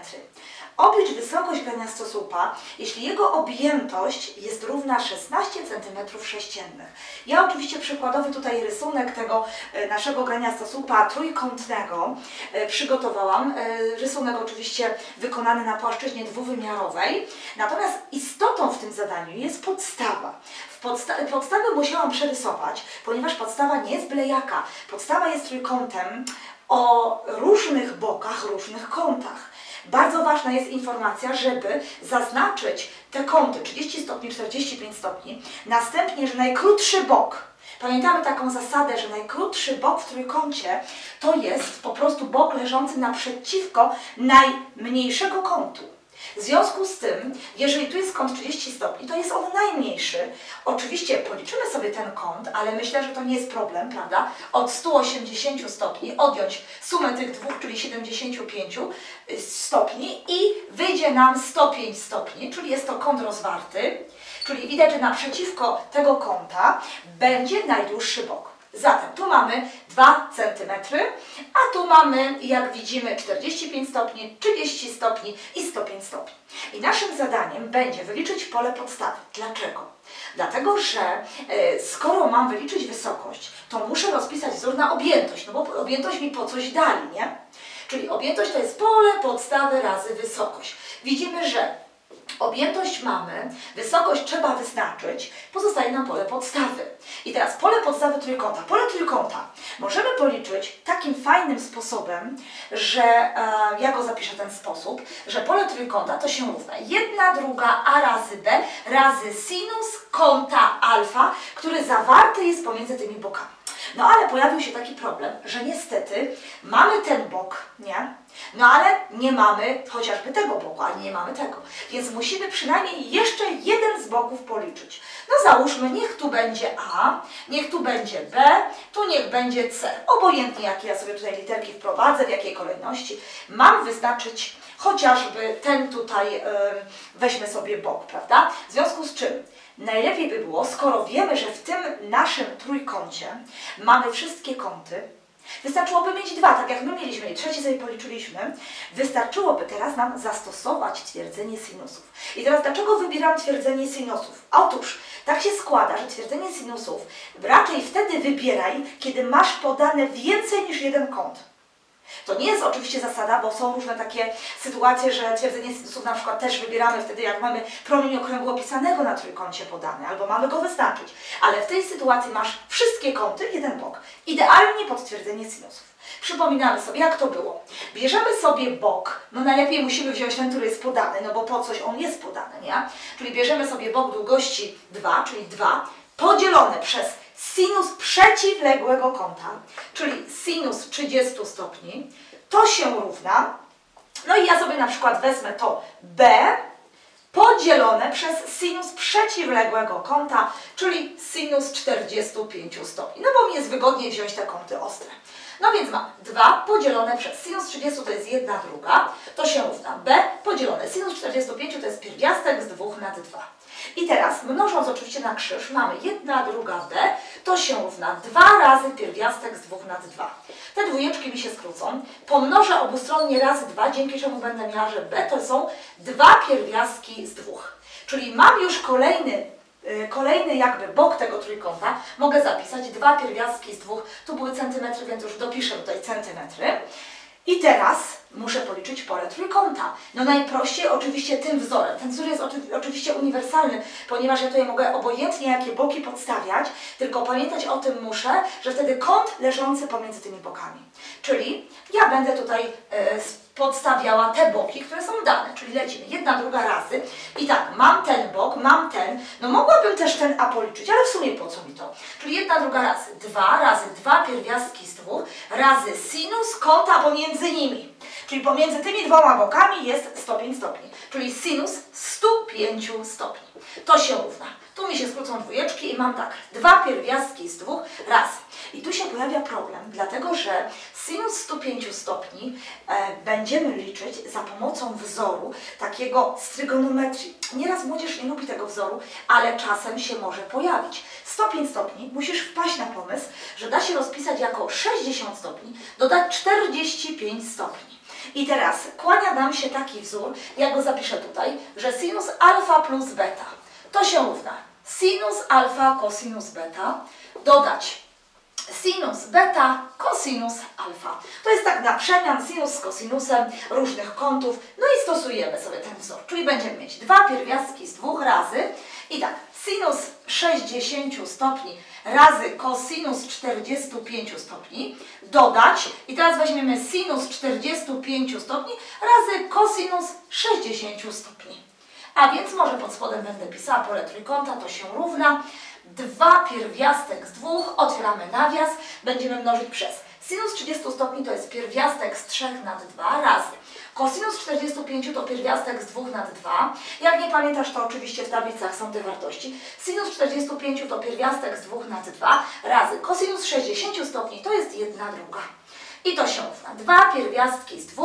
Oblicz wysokość graniastosłupa, jeśli jego objętość jest równa 16 cm sześciennych. Ja oczywiście przykładowy tutaj rysunek tego e, naszego graniastosłupa trójkątnego e, przygotowałam. E, Rysunek oczywiście wykonany na płaszczyźnie dwuwymiarowej. Natomiast istotą w tym zadaniu jest podstawa. Podsta podstawę musiałam przerysować, ponieważ podstawa nie jest byle jaka. Podstawa jest trójkątem o różnych bokach, różnych kątach. Bardzo ważna jest informacja, żeby zaznaczyć te kąty 30 stopni, 45 stopni, następnie, że najkrótszy bok, pamiętamy taką zasadę, że najkrótszy bok w trójkącie to jest po prostu bok leżący naprzeciwko najmniejszego kątu. W związku z tym, jeżeli tu jest kąt 30 stopni, to jest on najmniejszy. Oczywiście policzymy sobie ten kąt, ale myślę, że to nie jest problem, prawda? Od 180 stopni odjąć sumę tych dwóch, czyli 75 stopni i wyjdzie nam 105 stopni, czyli jest to kąt rozwarty. Czyli widać, że naprzeciwko tego kąta będzie najdłuższy bok. Zatem tu mamy 2 cm, a tu mamy, jak widzimy, 45 stopni, 30 stopni i 105 stopni. I naszym zadaniem będzie wyliczyć pole podstawy. Dlaczego? Dlatego, że e, skoro mam wyliczyć wysokość, to muszę rozpisać wzór na objętość, no bo objętość mi po coś dali, nie? Czyli objętość to jest pole podstawy razy wysokość. Widzimy, że Objętość mamy, wysokość trzeba wyznaczyć, pozostaje nam pole podstawy. I teraz pole podstawy trójkąta. Pole trójkąta możemy policzyć takim fajnym sposobem, że e, ja go zapiszę ten sposób, że pole trójkąta to się równa 1 druga a razy b razy sinus kąta alfa, który zawarty jest pomiędzy tymi bokami. No ale pojawił się taki problem, że niestety mamy ten bok, nie? No ale nie mamy chociażby tego boku, a nie mamy tego. Więc musimy przynajmniej jeszcze jeden z boków policzyć. No załóżmy, niech tu będzie A, niech tu będzie B, tu niech będzie C. Obojętnie jakie ja sobie tutaj literki wprowadzę, w jakiej kolejności. Mam wyznaczyć chociażby ten tutaj, yy, weźmy sobie bok, prawda? W związku z czym najlepiej by było, skoro wiemy, że w tym naszym trójkącie mamy wszystkie kąty, Wystarczyłoby mieć dwa, tak jak my mieliśmy i trzeci sobie policzyliśmy. Wystarczyłoby teraz nam zastosować twierdzenie sinusów. I teraz dlaczego wybieram twierdzenie sinusów? Otóż tak się składa, że twierdzenie sinusów raczej wtedy wybieraj, kiedy masz podane więcej niż jeden kąt. To nie jest oczywiście zasada, bo są różne takie sytuacje, że twierdzenie sinusów na przykład też wybieramy wtedy, jak mamy promień okręgu opisanego na trójkącie podany, albo mamy go wyznaczyć. Ale w tej sytuacji masz wszystkie kąty, jeden bok. Idealnie pod twierdzenie sinusów. Przypominamy sobie, jak to było. Bierzemy sobie bok, no najlepiej musimy wziąć ten, który jest podany, no bo po coś on jest podany, nie? Czyli bierzemy sobie bok długości 2, czyli 2, podzielone przez sinus przeciwległego kąta, czyli sinus 30 stopni, to się równa, no i ja sobie na przykład wezmę to B podzielone przez sinus przeciwległego kąta, czyli sinus 45 stopni. No bo mi jest wygodniej wziąć te kąty ostre. No więc mam 2 podzielone przez sinus 30 to jest 1 druga, to się równa b podzielone sinus 45 to jest pierwiastek z 2 nad 2. I teraz mnożąc oczywiście na krzyż mamy 1 druga b, to się równa 2 razy pierwiastek z 2 nad 2. Te dwójeczki mi się skrócą, pomnożę obustronnie razy 2, dzięki czemu będę miała, że b to są dwa pierwiastki z 2. Czyli mam już kolejny kolejny jakby bok tego trójkąta mogę zapisać dwa pierwiastki z dwóch, tu były centymetry, więc już dopiszę tutaj centymetry. I teraz muszę policzyć pole trójkąta. No najprościej oczywiście tym wzorem. Ten wzór jest oczywiście uniwersalny, ponieważ ja tutaj mogę obojętnie jakie boki podstawiać, tylko pamiętać o tym muszę, że wtedy kąt leżący pomiędzy tymi bokami. Czyli ja będę tutaj y, podstawiała te boki, które są dane, czyli lecimy jedna, druga razy i tak, mam ten bok, mam ten, no mogłabym też ten A policzyć, ale w sumie po co mi to? Czyli jedna, druga razy, dwa razy dwa pierwiastki z dwóch razy sinus kąta pomiędzy nimi, czyli pomiędzy tymi dwoma bokami jest 105 stopni, czyli sinus 105 stopni. To się równa. Mi się skrócą dwójeczki i mam tak, dwa pierwiastki z dwóch raz. I tu się pojawia problem, dlatego że sinus 105 stopni e, będziemy liczyć za pomocą wzoru takiego z trygonometrii. Nieraz młodzież nie lubi tego wzoru, ale czasem się może pojawić. 105 stopni musisz wpaść na pomysł, że da się rozpisać jako 60 stopni, dodać 45 stopni. I teraz kłania nam się taki wzór, ja go zapiszę tutaj, że sinus alfa plus beta to się równa sinus alfa cosinus beta dodać sinus beta cosinus alfa. To jest tak na przemian sinus z cosinusem różnych kątów. No i stosujemy sobie ten wzór. Czyli będziemy mieć dwa pierwiastki z dwóch razy i tak sinus 60 stopni razy cosinus 45 stopni dodać i teraz weźmiemy sinus 45 stopni razy cosinus 60 stopni. A więc może pod spodem będę pisała pole trójkąta, to się równa 2 pierwiastek z 2, otwieramy nawias, będziemy mnożyć przez sinus 30 stopni to jest pierwiastek z 3 nad 2 razy. Kosinus 45 to pierwiastek z 2 nad 2. Jak nie pamiętasz, to oczywiście w tablicach są te wartości. Sinus 45 to pierwiastek z 2 nad 2 razy kosinus 60 stopni to jest 1 druga. I to się równa 2 pierwiastki z 2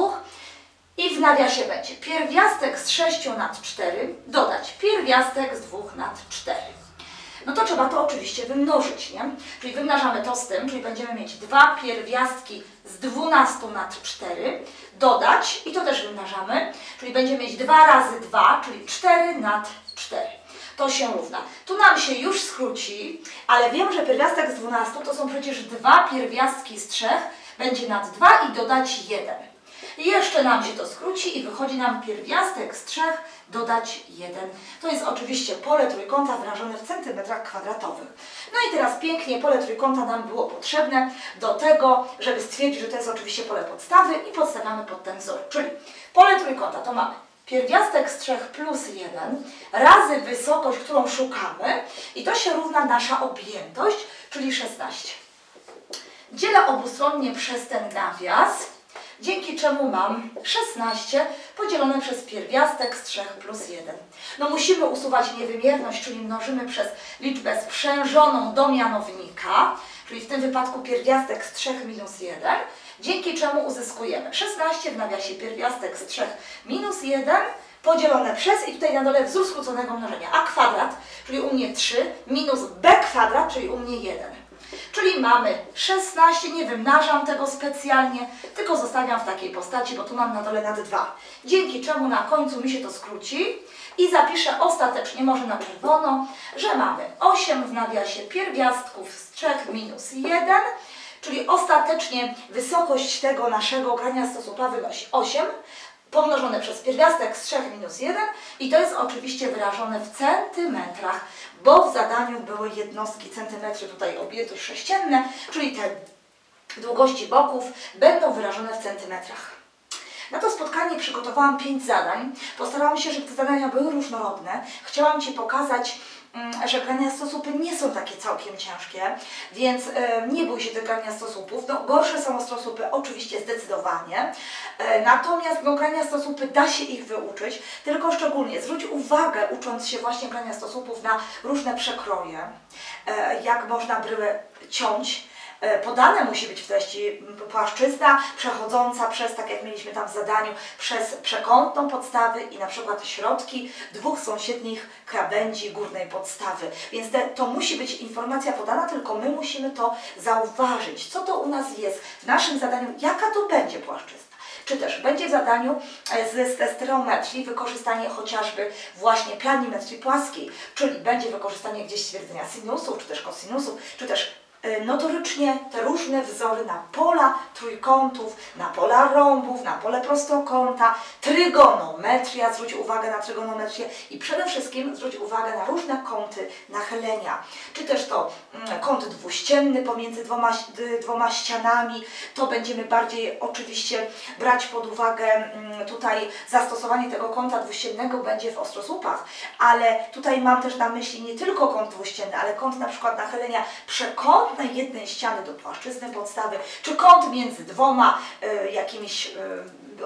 i w nawiasie będzie pierwiastek z 6 nad 4 dodać pierwiastek z 2 nad 4 no to trzeba to oczywiście wymnożyć, nie? Czyli wymnażamy to z tym, czyli będziemy mieć dwa pierwiastki z 12 nad 4, dodać, i to też wymnażamy, czyli będziemy mieć 2 razy 2, czyli 4 nad 4. To się równa. Tu nam się już skróci, ale wiem, że pierwiastek z 12 to są przecież dwa pierwiastki z 3, będzie nad 2 i dodać 1. Jeszcze nam się to skróci i wychodzi nam pierwiastek z 3 dodać 1. To jest oczywiście pole trójkąta wyrażone w centymetrach kwadratowych. No i teraz pięknie pole trójkąta nam było potrzebne do tego, żeby stwierdzić, że to jest oczywiście pole podstawy i podstawiamy pod ten wzór. Czyli pole trójkąta to mamy pierwiastek z 3 plus 1 razy wysokość, którą szukamy i to się równa nasza objętość, czyli 16. Dzielę obustronnie przez ten nawias dzięki czemu mam 16 podzielone przez pierwiastek z 3 plus 1. No musimy usuwać niewymierność, czyli mnożymy przez liczbę sprzężoną do mianownika, czyli w tym wypadku pierwiastek z 3 minus 1, dzięki czemu uzyskujemy 16 w nawiasie pierwiastek z 3 minus 1 podzielone przez i tutaj na dole wzór skróconego mnożenia a kwadrat, czyli u mnie 3 minus b kwadrat, czyli u mnie 1. Czyli mamy 16, nie wymnażam tego specjalnie, tylko zostawiam w takiej postaci, bo tu mam na dole nad 2. Dzięki czemu na końcu mi się to skróci i zapiszę ostatecznie, może na czerwono, że mamy 8 w nawiasie pierwiastków z 3 minus 1, czyli ostatecznie wysokość tego naszego grania stosunkowa wynosi 8, pomnożone przez pierwiastek z 3 minus 1 i to jest oczywiście wyrażone w centymetrach, bo w zadaniu były jednostki centymetry, tutaj objętość sześcienne, czyli te długości boków będą wyrażone w centymetrach. Na to spotkanie przygotowałam pięć zadań. Postarałam się, żeby te zadania były różnorodne. Chciałam Ci pokazać że grania stosupy nie są takie całkiem ciężkie, więc e, nie bój się tych grania stosupów. No, gorsze są ostrosupy, oczywiście zdecydowanie, e, natomiast no, grania stosupy da się ich wyuczyć, tylko szczególnie zwróć uwagę, ucząc się właśnie grania stosupów na różne przekroje, e, jak można bryłę ciąć, podane musi być w treści płaszczyzna przechodząca przez, tak jak mieliśmy tam w zadaniu, przez przekątną podstawy i na przykład środki dwóch sąsiednich krawędzi górnej podstawy. Więc te, to musi być informacja podana, tylko my musimy to zauważyć, co to u nas jest w naszym zadaniu, jaka to będzie płaszczyzna? Czy też będzie w zadaniu e, ze stereometrii wykorzystanie chociażby właśnie planimetrii płaskiej, czyli będzie wykorzystanie gdzieś stwierdzenia sinusów, czy też kosinusów, czy też E, notorycznie te różne wzory na pola trójkątów, na pola rąbów, na pole prostokąta, trygonometria, zwróć uwagę na trygonometrię i przede wszystkim zwróć uwagę na różne kąty nachylenia. Czy też to mm, kąt dwuścienny pomiędzy dwoma, dwoma ścianami, to będziemy bardziej oczywiście brać pod uwagę mm, tutaj zastosowanie tego kąta dwuściennego będzie w ostrosłupach, ale tutaj mam też na myśli nie tylko kąt dwuścienny, ale kąt na przykład nachylenia przekątnego, kątnej jednej ściany do płaszczyzny podstawy, czy kąt między dwoma y, jakimiś y,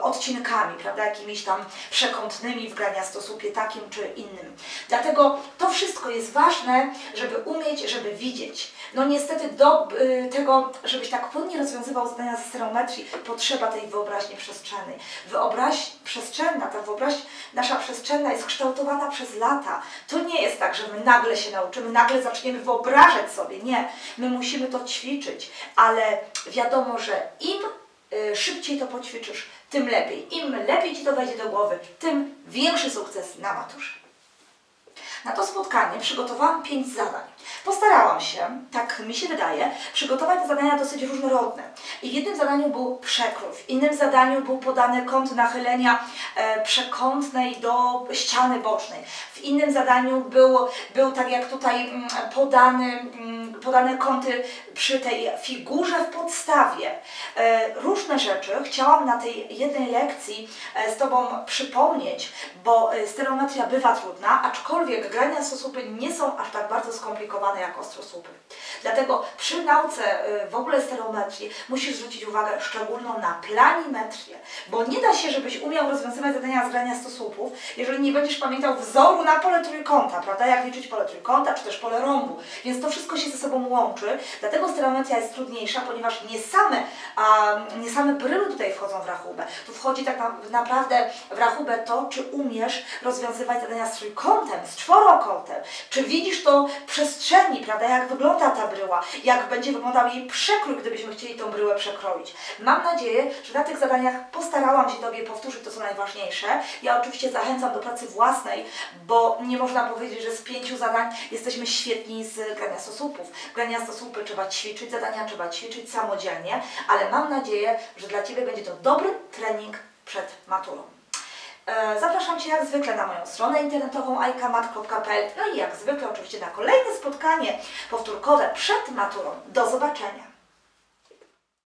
odcinkami, prawda, jakimiś tam przekątnymi w graniastosłupie takim czy innym. Dlatego to wszystko jest ważne, żeby umieć, żeby widzieć. No niestety do y, tego, żebyś tak płynnie rozwiązywał zadania z stereometrii, potrzeba tej wyobraźni przestrzennej. Wyobraź przestrzenna, ta wyobraź nasza przestrzenna jest kształtowana przez lata. To nie jest tak, że my nagle się nauczymy, nagle zaczniemy wyobrażać sobie. Nie, my musimy to ćwiczyć, ale wiadomo, że im y, szybciej to poćwiczysz, tym lepiej. Im lepiej Ci to wejdzie do głowy, tym większy sukces na maturze. Na to spotkanie przygotowałam pięć zadań. Postarałam się, tak mi się wydaje, przygotować te zadania dosyć różnorodne. I w jednym zadaniu był przekrój, w innym zadaniu był podany kąt nachylenia e, przekątnej do ściany bocznej. W innym zadaniu był, był tak jak tutaj mm, podany, mm, podane kąty przy tej figurze w podstawie. E, różne rzeczy chciałam na tej jednej lekcji e, z Tobą przypomnieć, bo stereometria bywa trudna, aczkolwiek grania stosupy nie są aż tak bardzo skomplikowane jak ostrosłupy. Dlatego przy nauce e, w ogóle stereometrii musisz zwrócić uwagę szczególną na planimetrię, bo nie da się, żebyś umiał rozwiązywać zadania z grania stosupów, jeżeli nie będziesz pamiętał wzoru na pole trójkąta, prawda? Jak liczyć pole trójkąta, czy też pole rąbu. Więc to wszystko się ze sobą łączy, dlatego stereometria jest trudniejsza, ponieważ nie same, a, nie same bryły tutaj wchodzą w rachubę. Tu wchodzi tak na, naprawdę w rachubę to, czy umiesz rozwiązywać zadania z trójkątem, z czworokątem, czy widzisz to w przestrzeni, prawda, jak wygląda ta bryła, jak będzie wyglądał jej przekrój, gdybyśmy chcieli tą bryłę przekroić. Mam nadzieję, że na tych zadaniach postarałam się Tobie powtórzyć to, co najważniejsze. Ja oczywiście zachęcam do pracy własnej, bo nie można powiedzieć, że z pięciu zadań jesteśmy świetni z grania stosupów. Grania stosupy trzeba ćwiczyć, zadania trzeba ćwiczyć samodzielnie, ale mam nadzieję, że dla Ciebie będzie to dobry trening przed maturą. E, Zapraszam Cię jak zwykle na moją stronę internetową ajkamat.pl No i jak zwykle oczywiście na kolejne spotkanie powtórkowe przed maturą. Do zobaczenia!